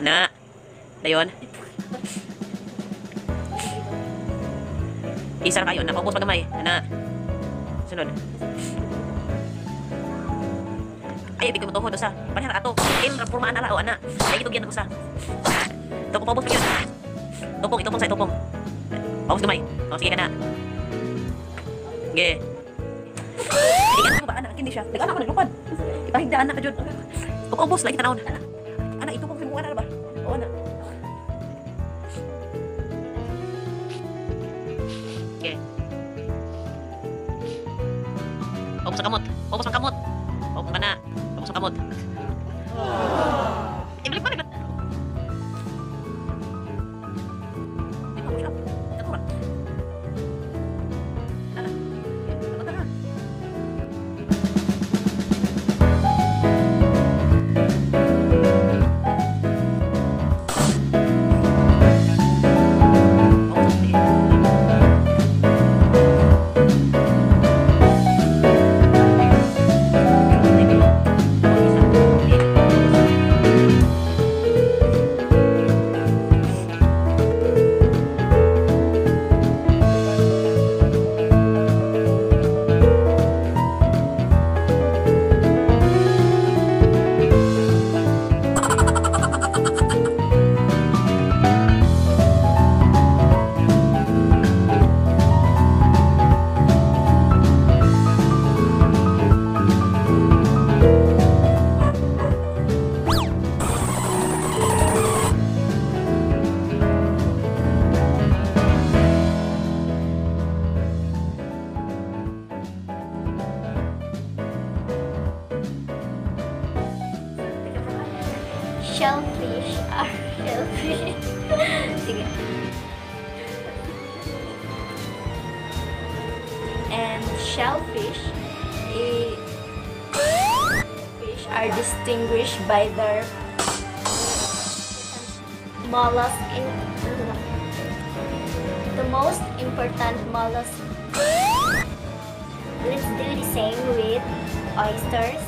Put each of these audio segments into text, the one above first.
Na. Na yun. Isar kayo. Nakaupos pa gamay. Na. Sunod. Ay, ibig ko mo to sa. Panihara ato. Il, formaan ala o ana. Ay, ito gyan ako sa. Ito ko paubos pa yun. Tupong, itupong sa itupong. Paubos gamay. O, sige ka na. Sige. Hindi ka na ba, anak? Hindi siya. Nag-anak ko naglupad. Ipahigdaan na ka dyan. Kung ubos, lagi tanawon. 頑張って。Are. And shellfish fish are distinguished by their mollusk in the most important mollusk. Let's do the same with oysters,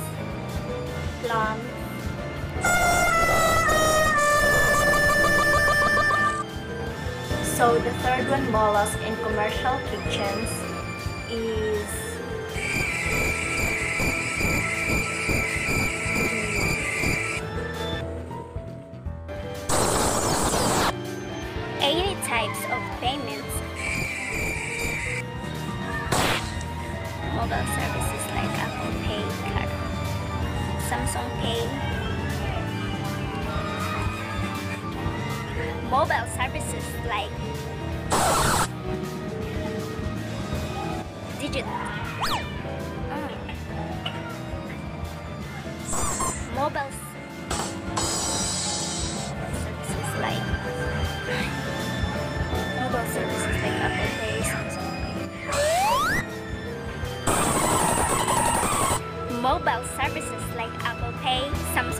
clams, So the third one, mollusk in commercial kitchens, is eighty types of payments. Mobile services like Apple Pay, Samsung Pay, mobile services like digit Mm. mobile services like mobile services like Apple Pay. Mobile services like Apple Pay, Samsung